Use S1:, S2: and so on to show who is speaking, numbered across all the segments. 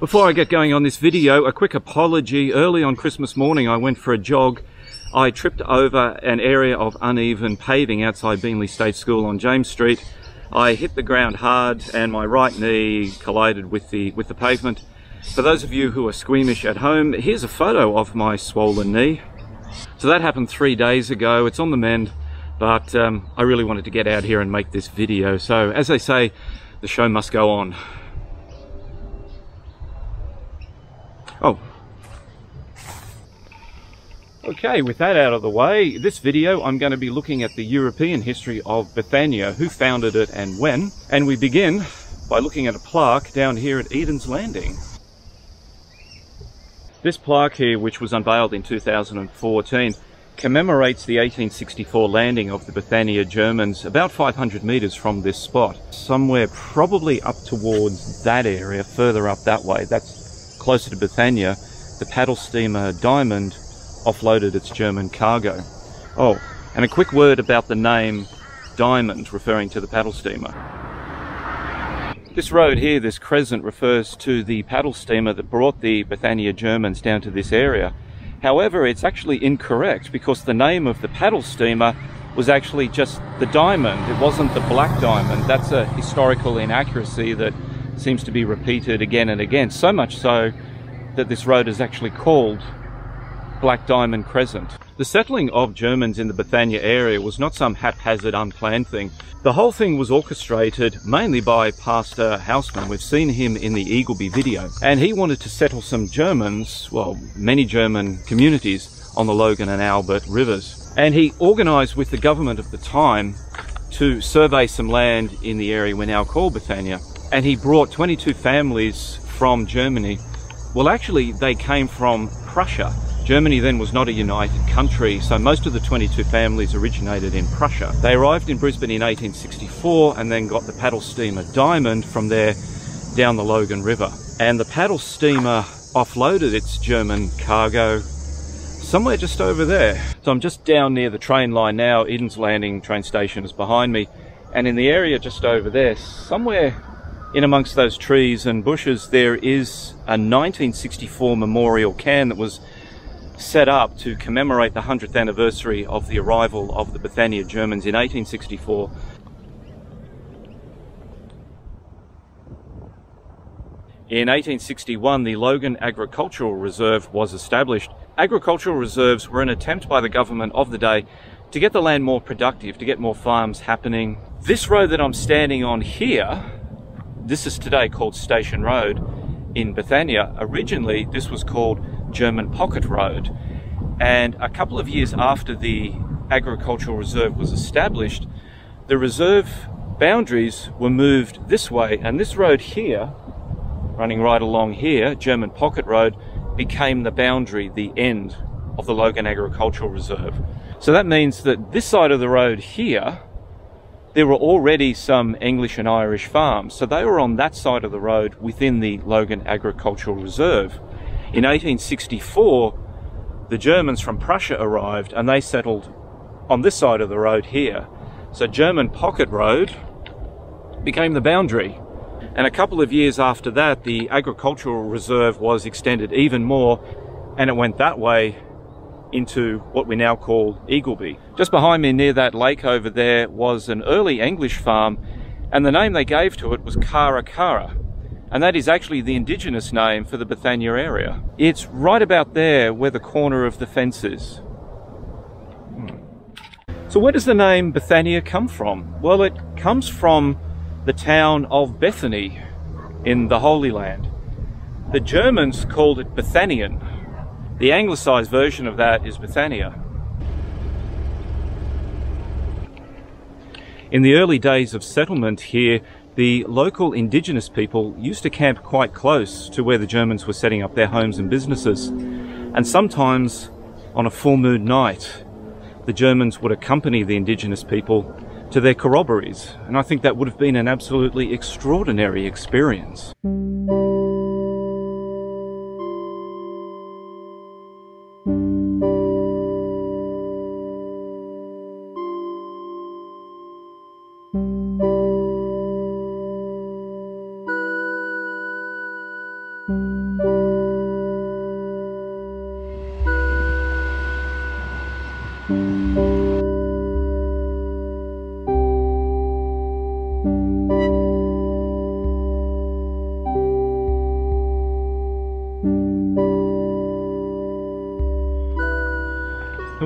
S1: Before I get going on this video, a quick apology. Early on Christmas morning, I went for a jog. I tripped over an area of uneven paving outside Beenleigh State School on James Street. I hit the ground hard and my right knee collided with the, with the pavement. For those of you who are squeamish at home, here's a photo of my swollen knee. So that happened three days ago. It's on the mend, but um, I really wanted to get out here and make this video. So as they say, the show must go on. Oh. Okay, with that out of the way, this video I'm going to be looking at the European history of Bethania, who founded it and when. And we begin by looking at a plaque down here at Eden's Landing. This plaque here, which was unveiled in 2014, commemorates the 1864 landing of the Bethania Germans about 500 metres from this spot. Somewhere probably up towards that area, further up that way. That's closer to Bethania, the paddle steamer Diamond offloaded its German cargo. Oh, and a quick word about the name Diamond, referring to the paddle steamer. This road here, this crescent, refers to the paddle steamer that brought the Bethania Germans down to this area. However, it's actually incorrect because the name of the paddle steamer was actually just the Diamond. It wasn't the Black Diamond. That's a historical inaccuracy that seems to be repeated again and again, so much so that this road is actually called Black Diamond Crescent. The settling of Germans in the Bethania area was not some haphazard, unplanned thing. The whole thing was orchestrated mainly by Pastor Haussmann. We've seen him in the Eagleby video. And he wanted to settle some Germans, well, many German communities on the Logan and Albert rivers. And he organised with the government of the time to survey some land in the area we now call Bethania and he brought 22 families from Germany. Well, actually, they came from Prussia. Germany then was not a united country, so most of the 22 families originated in Prussia. They arrived in Brisbane in 1864 and then got the paddle steamer Diamond from there down the Logan River. And the paddle steamer offloaded its German cargo somewhere just over there. So I'm just down near the train line now. Eden's Landing train station is behind me. And in the area just over there, somewhere in amongst those trees and bushes, there is a 1964 memorial cairn that was set up to commemorate the 100th anniversary of the arrival of the Bethania Germans in 1864. In 1861, the Logan Agricultural Reserve was established. Agricultural reserves were an attempt by the government of the day to get the land more productive, to get more farms happening. This road that I'm standing on here this is today called Station Road in Bethania. Originally, this was called German Pocket Road. And a couple of years after the agricultural reserve was established, the reserve boundaries were moved this way. And this road here, running right along here, German Pocket Road, became the boundary, the end of the Logan Agricultural Reserve. So that means that this side of the road here there were already some English and Irish farms, so they were on that side of the road within the Logan Agricultural Reserve. In 1864, the Germans from Prussia arrived and they settled on this side of the road here. So German Pocket Road became the boundary. And a couple of years after that, the agricultural reserve was extended even more and it went that way into what we now call Eagleby. Just behind me near that lake over there was an early English farm and the name they gave to it was Kara Kara and that is actually the indigenous name for the Bethania area. It's right about there where the corner of the fence is. Hmm. So where does the name Bethania come from? Well, it comes from the town of Bethany in the Holy Land. The Germans called it Bethanian, the anglicized version of that is Bethania. In the early days of settlement here, the local indigenous people used to camp quite close to where the Germans were setting up their homes and businesses. And sometimes on a full moon night, the Germans would accompany the indigenous people to their corroborees. And I think that would have been an absolutely extraordinary experience.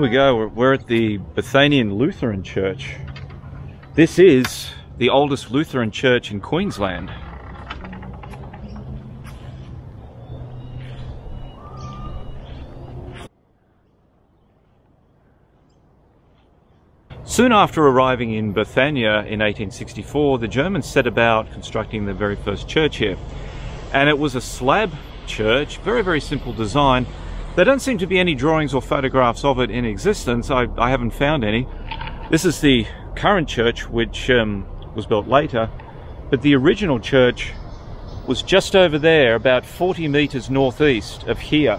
S1: We go, we're, at the Bethanian Lutheran Church. This is the oldest Lutheran church in Queensland. Soon after arriving in Bethania in 1864, the Germans set about constructing the very first church here. And it was a slab church, very, very simple design. There don't seem to be any drawings or photographs of it in existence. I, I haven't found any. This is the current church, which um, was built later, but the original church was just over there, about 40 metres northeast of here.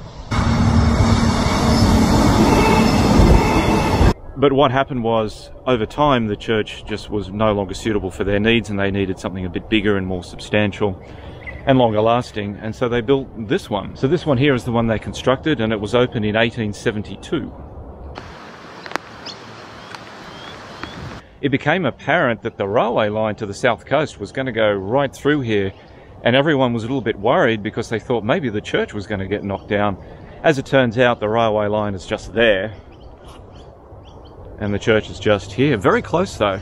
S1: But what happened was, over time, the church just was no longer suitable for their needs and they needed something a bit bigger and more substantial and longer lasting, and so they built this one. So this one here is the one they constructed and it was opened in 1872. It became apparent that the railway line to the south coast was going to go right through here, and everyone was a little bit worried because they thought maybe the church was going to get knocked down. As it turns out, the railway line is just there, and the church is just here. Very close though.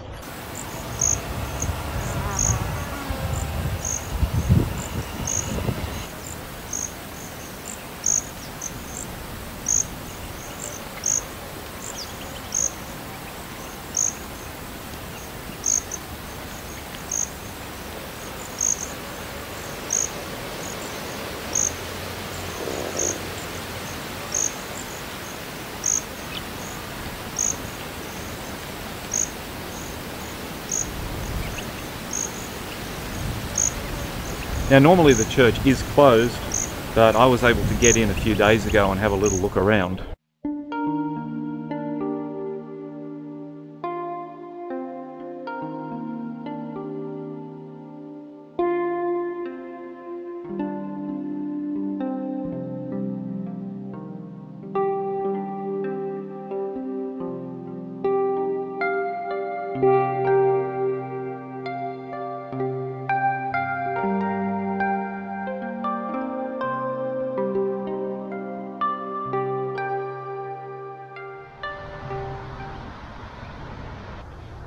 S1: Now normally the church is closed, but I was able to get in a few days ago and have a little look around.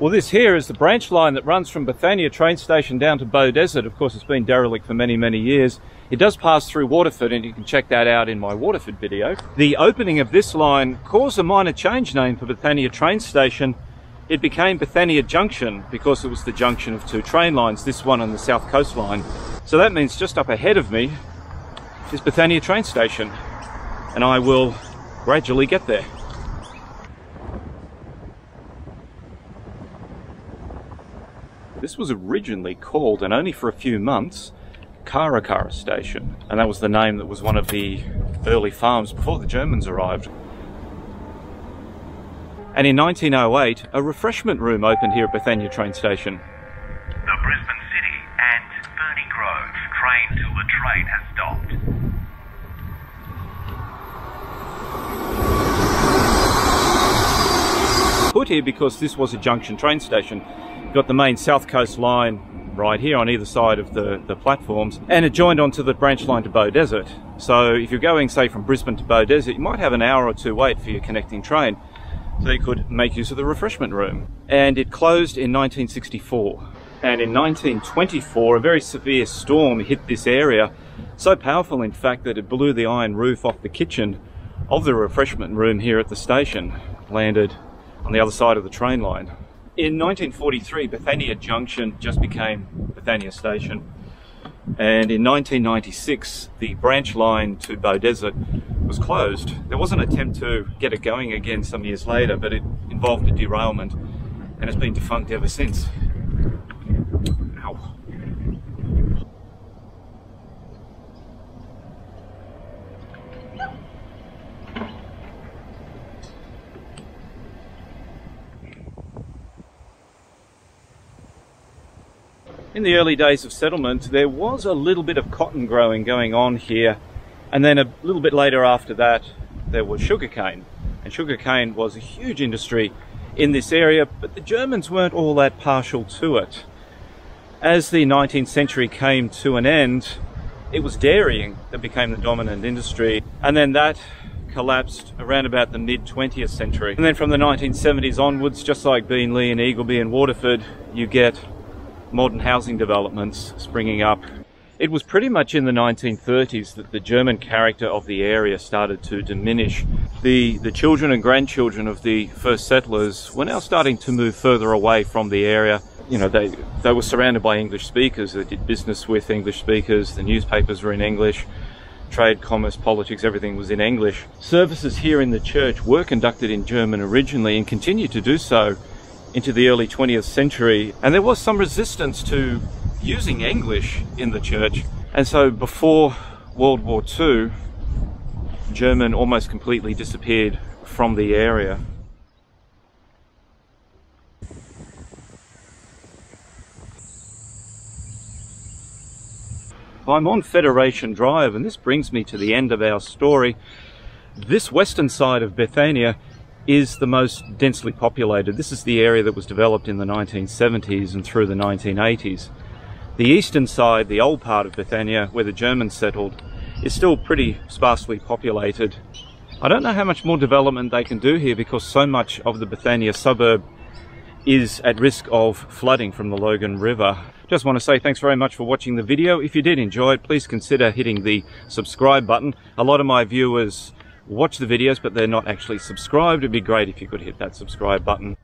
S1: Well, this here is the branch line that runs from Bethania train station down to Beaudesert. Of course, it's been derelict for many, many years. It does pass through Waterford, and you can check that out in my Waterford video. The opening of this line caused a minor change name for Bethania train station. It became Bethania Junction because it was the junction of two train lines, this one and the South Coast line. So that means just up ahead of me is Bethania train station, and I will gradually get there. This was originally called, and only for a few months, Karakara Station, and that was the name that was one of the early farms before the Germans arrived. And in 1908, a refreshment room opened here at Bethania train station.
S2: The Brisbane City and Ferny Grove. Train till the train has stopped.
S1: Put here because this was a junction train station got the main South Coast line right here on either side of the, the platforms and it joined onto the branch line to Beaudesert. So if you're going say from Brisbane to Beaudesert, you might have an hour or two wait for your connecting train. So you could make use of the refreshment room. And it closed in 1964. And in 1924, a very severe storm hit this area. So powerful, in fact, that it blew the iron roof off the kitchen of the refreshment room here at the station. Landed on the other side of the train line. In 1943, Bethania Junction just became Bethania Station. And in 1996, the branch line to Beaudesert was closed. There was an attempt to get it going again some years later, but it involved a derailment and it's been defunct ever since. In the early days of settlement, there was a little bit of cotton growing going on here, and then a little bit later after that, there was sugarcane. And sugarcane was a huge industry in this area, but the Germans weren't all that partial to it. As the 19th century came to an end, it was dairying that became the dominant industry, and then that collapsed around about the mid 20th century. And then from the 1970s onwards, just like Beenleigh and Eagleby and Waterford, you get modern housing developments springing up. It was pretty much in the 1930s that the German character of the area started to diminish. The, the children and grandchildren of the first settlers were now starting to move further away from the area. You know, they, they were surrounded by English speakers, they did business with English speakers, the newspapers were in English, trade, commerce, politics, everything was in English. Services here in the church were conducted in German originally and continue to do so into the early 20th century. And there was some resistance to using English in the church. And so before World War II, German almost completely disappeared from the area. I'm on Federation Drive and this brings me to the end of our story. This western side of Bethania is the most densely populated. This is the area that was developed in the 1970s and through the 1980s. The eastern side, the old part of Bethania, where the Germans settled, is still pretty sparsely populated. I don't know how much more development they can do here because so much of the Bethania suburb is at risk of flooding from the Logan River. Just want to say thanks very much for watching the video. If you did enjoy it, please consider hitting the subscribe button. A lot of my viewers watch the videos, but they're not actually subscribed. It'd be great if you could hit that subscribe button.